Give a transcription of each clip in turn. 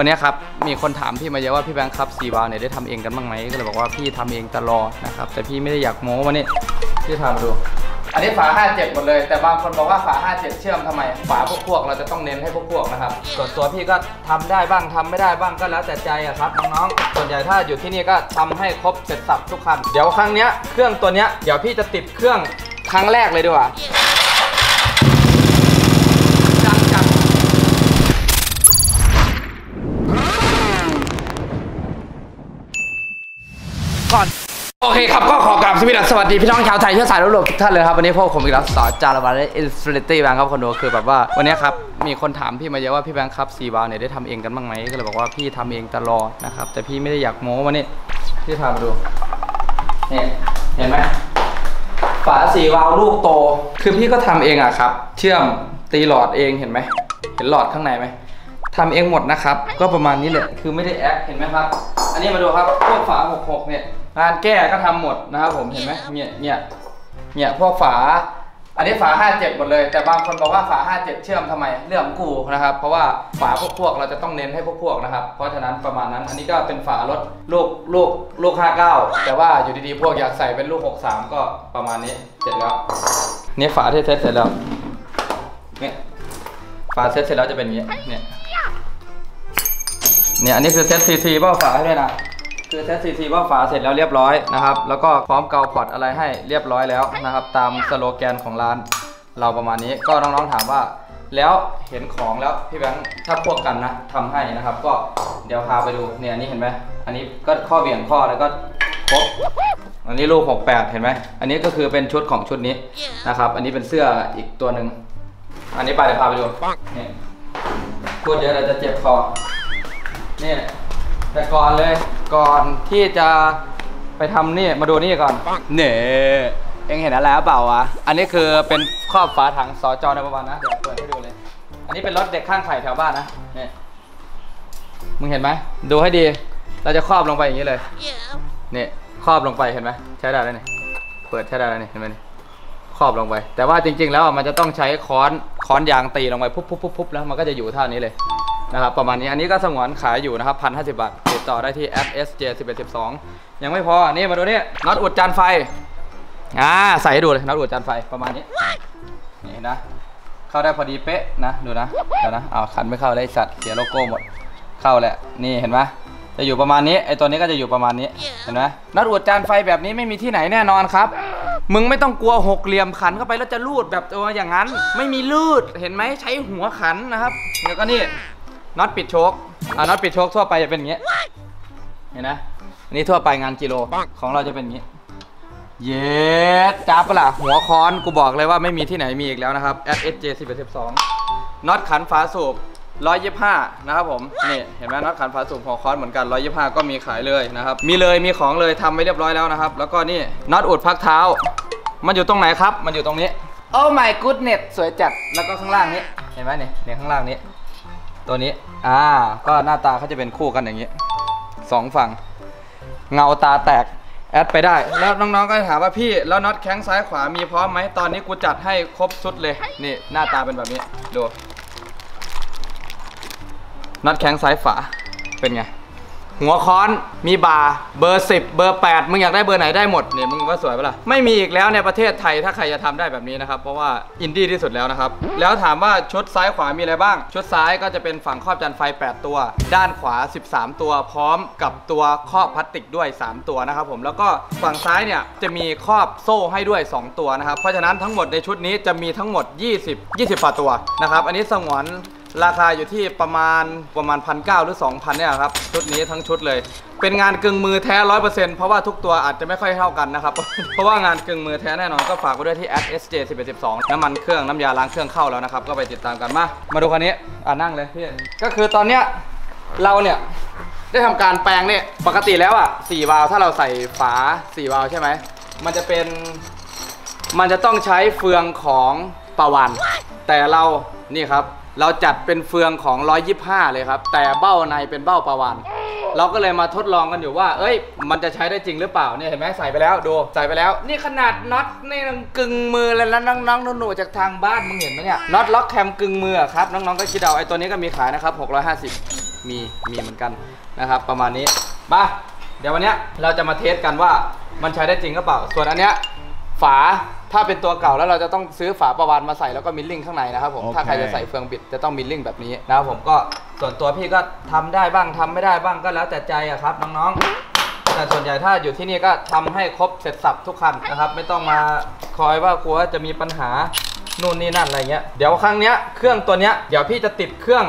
วันนี้ครับมีคนถามพี่มาเยอะว่าพี่แบงค์ครับสีวาล์วเนี่ยได้ทำเองกันบ้างไหมก็เลยบอกว่าพี่ทำเองตลอดนะครับแต่พี่ไม่ได้อยากโม้วันนี้พี่ทำดู อันนี้ฝา 57 หมดเลย แต่บางคนบอกว่าฝา 57 เชื่อมทำไม ฝาพวกพวกเราจะต้องเน้นให้พวกพวกนะครับ ส่วนตัวพี่ก็ทำได้บ้างทำไม่ได้บ้างก็แล้วแต่ใจอะครับน้องๆส่วนใหญ่ถ้าอยู่ที่นี่ก็ทำให้ครบเสร็จสับทุกคันเดี๋ยวครั้งเนี้ยเครื่องตัวเนี้ยเดี๋ยวพี่จะติดเครื่องครั้งแรกเลยดีกว่าดังจัด ก่อน โอเคครับ ก็ขอกราบสวัสดีพี่น้องชาวไทยเชื้อสายรุ่นทุกท่านเลยครับ วันนี้พวกผมอีกแล้วสอนจารวันและอินฟินิตี้แบงค์ครับคนดูคือแบบว่าวันนี้ครับ มีคนถามพี่มาเยอะว่าพี่แบงค์ครับสี่วาล์วเนี่ยได้ทำเองกันบ้างไหมก็เลยบอกว่าพี่ทำเองตลอดนะครับ แต่พี่ไม่ได้อยากโม้วันนี้พี่พามาดูเนี่ยเห็นไหมฝาสีวาลลูกโต คือพี่ก็ทำเองอะครับ เชื่อมตีหลอดเองเห็นไหมเห็นหลอดข้างในไหมทำเองหมดนะครับ ก็ประมาณนี้แหละคือไม่ได้แอคเห็นไหมครับ อันนี้มาดูครับพวกฝา66เนี่ย งานแก้ก็ทำหมดนะครับผมเห็นไหมเนี่ยเนี่ยเนี่ยพวกฝา อันนี้ฝา 57 หมดเลย แต่บางคนบอกว่าฝา 57 เชื่อมทำไมเรื่องของกูนะครับ เพราะว่าฝาพวกพวกเราจะต้องเน้นให้พวกพวกนะครับ เพราะฉะนั้นประมาณนั้น อันนี้ก็เป็นฝารถลูกลูกลูก 59 แต่ว่าอยู่ดีๆพวกอยากใส่เป็นลูก 63 ก็ประมาณนี้เสร็จแล้วเนี่ยฝาที่เซ็ตเสร็จแล้วเนี่ยฝาเซ็ตเสร็จแล้วจะเป็นอย่างนี้เนี่ยเนี่ยอันนี้คือเซตซีซีเบ้าฝาให้ด้วยนะ คือเซตซีซีเบ้าฝาเสร็จแล้วเรียบร้อยนะครับ แล้วก็พร้อมเกา port อะไรให้เรียบร้อยแล้วนะครับ ตามสโลแกนของร้านเราประมาณนี้ ก็น้องๆถามว่า แล้วเห็นของแล้วพี่แบงค์ถ้าพวกกันนะทำให้นะครับ ก็เดี๋ยวพาไปดูเนี่ยอันนี้เห็นไหมอันนี้ก็ข้อเบี่ยงข้อแล้วก็ครบอันนี้ลูก68 เห็นไหม อันนี้ก็คือเป็นชุดของชุดนี้นะครับ อันนี้เป็นเสื้ออีกตัวหนึ่ง อันนี้ไปเดี๋ยวพาไปดูนี่พูดเยอะเราจะเจ็บคอ นี่แต่ก่อนเลย ก่อนที่จะไปทำนี่มาดูนี่ก่อนเน่เองเห็นอะไรหรือเปล่าวะ อันนี้คือเป็นครอบฝาถังสจในประวันนะ เดี๋ยวเปิดให้ดูเลย อันนี้เป็นรถเด็กข้างไข่แถวบ้านนะนี่มึงเห็นไหม ดูให้ดี เราจะครอบลงไปอย่างนี้เลยนี่ครอบลงไปเห็นไหมใช้ได้แล้วนี่เปิดใช้ได้แล้วนี่เห็นไหมนี่ครอบลงไป แต่ว่าจริง ๆ แล้วอะมันจะต้องใช้ค้อนค้อนยางตีลงไปปุ๊บปุ๊บปุ๊บปุ๊บแล้วมันก็จะอยู่ท่านี้เลย นะครับประมาณนี้อันนี้ก็สงวนขายอยู่นะครับพันห้าสิบบาทติดต่อได้ที่แอป SJ 1 1 12ยังไม่พอ นี่มาดูนี่น็อตอุดจานไฟอ่าใส่ให้ดูเลยน็อตอุดจานไฟประมาณนี้นี่นะ เข้าได้พอดีเป๊ะนะดูนะเดี๋ยวนะเอาขันไม่เข้าได้สัตว์เสียโลโก้หมดเข้าแหละนี่เห็นไหมจะอยู่ประมาณนี้ไอตัวนี้ก็จะอยู่ประมาณนี้เห็นไหมน็อตอุดจานไฟแบบนี้ไม่มีที่ไหนแน่นอนครับ มึงไม่ต้องกลัวหกเหลี่ยมขันเข้าไปแล้วจะลูดแบบตัวอย่างนั้น ไม่มีลูดเห็นไหมใช้หัวขันนะครับแล้วก็นี่ น็อตปิดโชคอ่าน็อตปิดโชคทั่วไปจะเป็นอย่างนี้เห็นนะอันนี้ทั่วไปงานกิโลของเราจะเป็นอย่างนี้ เย็ดจับปะล่ะหัวค้อนกูบอกเลยว่าไม่มีที่ไหนมีอีกแล้วนะครับ SJ 11 12น็อตขันฝาสูบ125นะครับผมนี่เห็นไหมน็อตขันฝาสูบหัวค้อนเหมือนกัน125ก็มีขายเลยนะครับ มีเลยมีของเลยทำไว้เรียบร้อยแล้วนะครับ แล้วก็นี่น็อตอุดพักเท้า มันอยู่ตรงไหนครับ มันอยู่ตรงนี้โอ้ my goodness สวยจัดแล้วก็ข้างล่างนี้เห็นไหมเนี่ยเนี่ยข้างล่างนี้ ตัวนี้ อ่า ก็หน้าตาเขาจะเป็นคู่กันอย่างนี้สองฝั่ง เงาตาแตก add ไปได้ แล้วน้องๆก็ถามว่าพี่ แล้วน็อตแข้งซ้ายขวามีพร้อมไหม ตอนนี้กูจัดให้ครบชุดเลย นี่หน้าตาเป็นแบบนี้ ดู น็อตแข้งซ้ายขวา เป็นไง หัวค้อนมีบาร์เบอร์ 10 เบอร์ 8 มึงอยากได้เบอร์ไหนได้หมดเนี่ยมึงว่าสวยปะล่ะไม่มีอีกแล้วในประเทศไทยถ้าใครจะทำได้แบบนี้นะครับ เพราะว่าอินดี้ที่สุดแล้วนะครับ แล้วถามว่าชุดซ้ายขวามีอะไรบ้าง ชุดซ้ายก็จะเป็นฝั่งครอบจานไฟ 8 ตัว ด้านขวา 13 ตัว พร้อมกับตัวครอบพลาสติกด้วย 3 ตัวนะครับผมแล้วก็ฝั่งซ้ายเนี่ยจะมีครอบโซ่ให้ด้วย 2 ตัวนะครับเพราะฉะนั้นทั้งหมดในชุดนี้จะมีทั้งหมด 20 20ฝ่าตัวนะครับอันนี้สงวน ราคาอยู่ที่ประมาณประมาณพันเหรือ 2,000เนี่ยครับชุดนี้ทั้งชุดเลย เป็นงานกึ่งมือแท้ร้อยเปอร์เซ็นต์เพราะว่าทุกตัวอาจจะไม่ค่อยเท่ากันนะครับ เพราะว่างานกึ่งมือแท้แน่นอนก็ฝากไว้ด้วยที่ @sj 1 1 12น้ำมันเครื่องน้ำยาล้างเครื่องเข้าแล้วนะครับ ก็ไปติดตามกันมา มาดูคันนี้อ่านั่งเลยพี่ก็คือตอนเนี้ยเราเนี่ยได้ทำการแปลงเนี่ยปกติแล้วอะสี่วาล์วถ้าเราใส่ฝาสี่วาล์วใช่ไหมมันจะเป็นมันจะต้องใช้เฟืองของปะวัน แต่เรานี่ครับ เราจัดเป็นเฟืองของ 125 เลยครับ แต่เบ้าในเป็นเบ้าประวัน เราก็เลยมาทดลองกันอยู่ว่า เอ้ย มันจะใช้ได้จริงหรือเปล่า เนี่ยเห็นไหมใส่ไปแล้ว ดู ใส่ไปแล้ว นี่ขนาดน็อตนี่กึ่งมือเลยแล้วน้องๆหนูๆจากทางบ้านมึงเห็นไหมเนี่ย น็อตล็อก cam กึ่งมือครับ น้องๆก็คิดเอา ไอ้ตัวนี้ก็มีขายนะครับ 650 มี มีเหมือนกันนะครับ ประมาณนี้ มา เดี๋ยววันนี้เราจะมา test กันว่า มันใช้ได้จริงหรือเปล่า ส่วนอันเนี้ยฝา ถ้าเป็นตัวเก่าแล้วเราจะต้องซื้อฝาประวานมาใส่แล้วก็ milling ข้างในนะครับผม โอเค ถ้าใครจะใส่เฟืองบิดจะต้อง milling แบบนี้นะครับผมก็ส่วนตัวพี่ก็ทำได้บ้างทำไม่ได้บ้างก็แล้วแต่ใจอะครับน้องๆ แต่ส่วนใหญ่ถ้าอยู่ที่นี่ก็ทำให้ครบเสร็จสับทุกคันนะครับ ไม่ต้องมาคอยว่ากลัวจะมีปัญหานู่นนี่นั่นอะไรเงี้ย เดี๋ยวครั้งเนี้ยเครื่องตัวเนี้ยเดี๋ยวพี่จะติดเครื่อง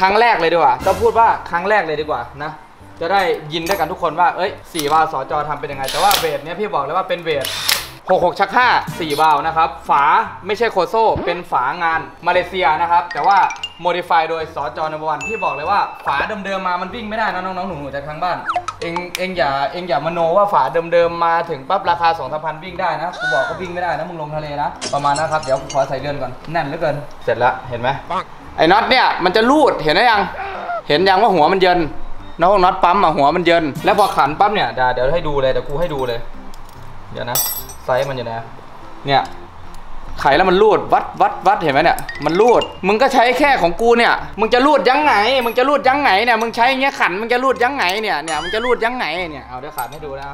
ครั้งแรกเลยดีกว่าก็พูดว่าครั้งแรกเลยดีกว่านะ จะได้ยินด้วยกันทุกคนว่า เอ้ยสี่วาล์วสจทำเป็นยังไง แต่ว่าเวทเนี้ยพี่บอกเลยว่าเป็นเวท 66 ชัก 5 4วาล์วนะครับ ฝาไม่ใช่โคโซ่เป็นฝางานมาเลเซียนะครับ แต่ว่าโมดิฟายโดยสจนวันพี่บอกเลยว่าฝาเดิมๆมามันวิ่งไม่ได้นะน้องๆหนูๆจากทางบ้าน เองเองอย่าเองอย่ามโนว่าฝาเดิมๆมาถึงปั๊บราคา2 0 0 0วิ่งได้นะกูบอกก็วิ่งไม่ได้นะมึงลงทะเลนะ ประมาณนะครับ เดี๋ยวขอใส่เรือนก่อนแน่นเหลือเกิน เสร็จแล้วเห็นไหมไอ้น็อตเนี่ยมันจะรูดเห็นไหมยังเห็นยังว่าหัวมันเยินน้องน็อตปั๊มอะหัวมันเยินแล้วพอขันปั๊บเนี่ยเดี๋ยวเดี๋ยวให้ดูเลยเดี๋ยวกูให้ดูเลย เดี๋ยวนะ ไซส์มันอยู่ไหนเนี่ยไขแล้วมันรูดวัดวัดวัดเห็นไหมเนี่ยมันรูดมึงก็ใช้แค่ของกูเนี่ยมึงจะรูดยังไง มึงจะรูดยังไงเนี่ยมึงใช้อย่างเงี้ยขันมึงจะรูดยังไงเนี่ยเนี่ยมึงจะรูดยังไงเนี่ยเอาเดี๋ยวขันให้ดูนะ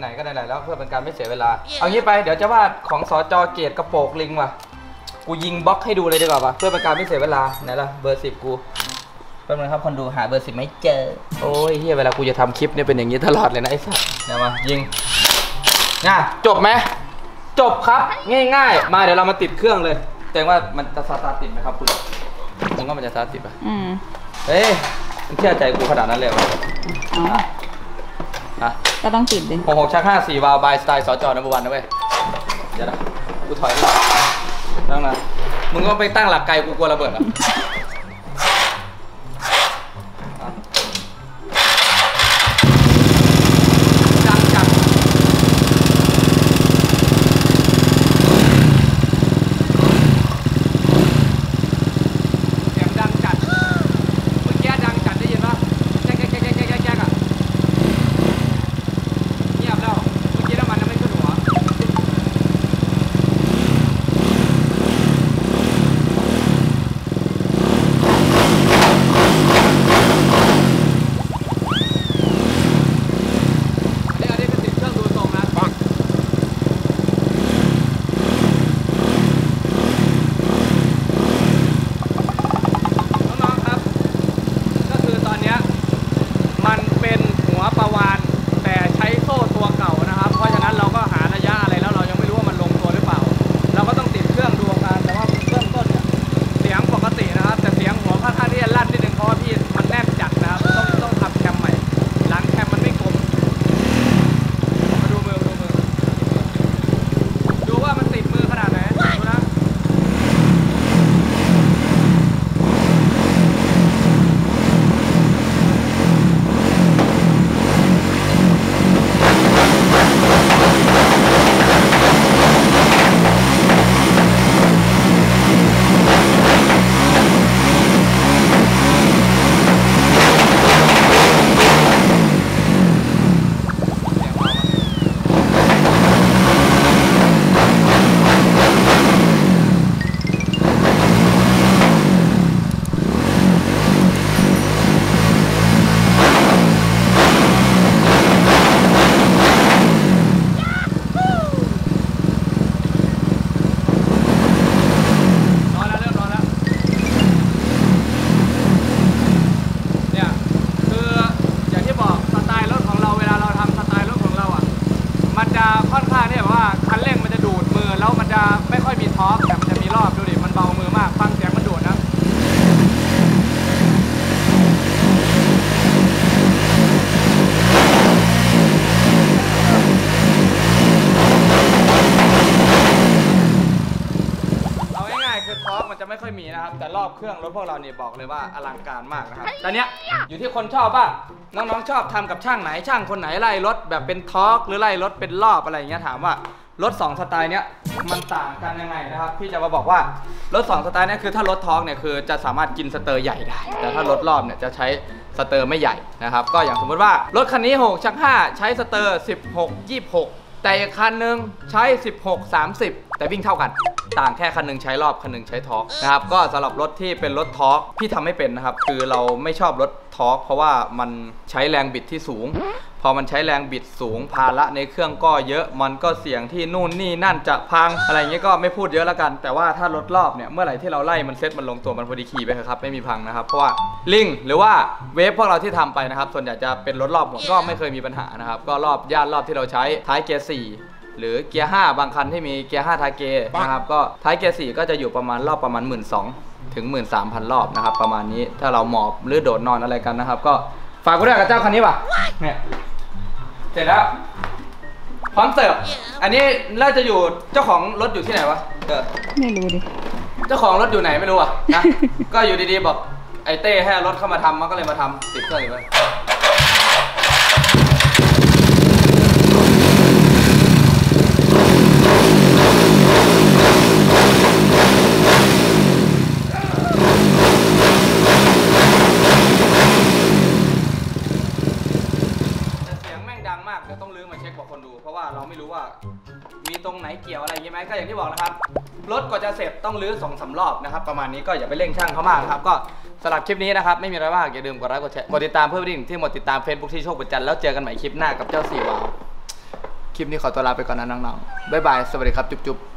ไหนๆก็ไหนๆแล้วเพื่อเป็นการไม่เสียเวลา เอางี้ไปเดี๋ยวจะวาดของสจเกตกระโปรงลิงว่ะกูยิงบล็อกให้ดูเลยดีกว่าปะเพื่อเป็นการไม่เสียเวลาไหนล่ะเบอร์สิบกูแป๊บนึงครับคนดูหาเบอร์สิบไม่เจอโอ้ยเฮียเวลากูจะทำคลิปเนี่ยเป็นอย่างนี้ตลอดเลยนะไอ้สัสเดี๋ยวมายิง น่ะจบไหมจบครับ ง่ายๆ มาเดี๋ยวเรามาติดเครื่องเลยแต่ว่ามันจะสตาร์ทติดไหมครับคุณมึงว่ามันจะสตาร์ทติดปะอืมเฮ้ยมึงเชื่อใจกูขนาดนั้นเลยเหรอเอาอะอะก็ต้องติดดิหกหกชักห้าสี่วาล์ว by style สจ number one นะเว้ยเดี๋ยวนะกูถอยหน่อยตั้งนะมึงก็ไปตั้งหลักไกลกูกลัวระเบิดอะอะ พวกเราเนี่ยบอกเลยว่าอลังการมากนะครับแต่เนี้ยอยู่ที่คนชอบป่ะน้องๆชอบทำกับช่างไหนช่างคนไหนไล่รถแบบเป็น torque หรือไล่รถเป็นรอบอะไรอย่างเงี้ยถามว่ารถสองสไตล์เนี้ยมันต่างกันยังไงนะครับพี่จะมาบอกว่ารถสองสไตล์เนี้ยคือถ้ารถ torque เนี่ยคือจะสามารถกินสเตอร์ใหญ่ได้ แต่ถ้ารถรอบเนี่ยจะใช้สเตอร์ไม่ใหญ่นะครับก็อย่างสมมติว่ารถคันนี้6ชัก5ใช้สเตอร์ 16 26 แต่อีกคันหนึ่งใช้ 16 30 แต่วิ่งเท่ากัน ต่างแค่คันหนึ่งใช้รอบคันหนึ่งใช้ torque นะครับ ก็สำหรับรถที่เป็นรถ torque พี่ทำไม่เป็นนะครับ คือเราไม่ชอบรถ torque เพราะว่ามันใช้แรงบิดที่สูง พอมันใช้แรงบิดสูง ภาระในเครื่องก็เยอะ มันก็เสี่ยงที่นู่นนี่นั่นจะพัง อะไรอย่างเงี้ยก็ไม่พูดเยอะแล้วกัน แต่ว่าถ้ารถรอบเนี่ย เมื่อไหร่ที่เราไล่มันเซ็ตมันลงตัวมันพอดีขี่ไปครับ ไม่มีพังนะครับ เพราะว่าลิงหรือว่าเวฟพวกเราที่ทำไปนะครับ ส่วนใหญ่จะเป็นรถรอบหมด ก็ไม่เคยมีปัญหานะครับ ก็รอบย่านรอบที่เราใช้ท้ายเกียร์4 หรือเกียร์5บางคันที่มีเกียร์5ท้ายเกียร์นะครับก็ท้ายเกียร์4ก็จะอยู่ประมาณรอบประมาณ 1 2ื่นถึง 13,000 รอบนะครับประมาณนี้ถ้าเราหมอบหรือโดดนอนอะไรกันนะครับ ก็ฝากกูด้วยกับเจ้าคันนี้ป่ะเนี่ยเสร็จแล้วพร้อมเสิร์ฟอันนี้เราจะอยู่เจ้าของรถอยู่ที่ไหนวะเออไม่รู้ดิเจ้าของรถอยู่ไหนไม่รู้อะนะก็อยู่ดีๆบอกไอ้เต้ให้เอารถเข้ามาทำมันก็เลยมาทำติดเครื่องอยู่เลย ก็เดี๋ยวต้องรื้อมาเช็คบอกคนดู เพราะว่าเราไม่รู้ว่ามีตรงไหนเกี่ยวอะไรยังไงก็อย่างที่บอกนะครับ รถกว่าจะเสร็จต้องรื้อสองสามรอบนะครับ ประมาณนี้ก็อย่าไปเร่งช่างเขามากนะครับ ก็สำหรับคลิปนี้นะครับ ไม่มีอะไรมากอย่าลืมกดไลค์กดแชร์กดติดตามเพื่อนผู้ดิ่งที่หมดติดตามเฟซบุ๊กที่โชคบุญจันทร์แล้วเจอกันใหม่คลิปหน้ากับเจ้าสี่วาล์วคลิปนี้ขอตัวลาไปก่อนนะน้องๆบ๊ายบายสวัสดีครับจุ๊บๆ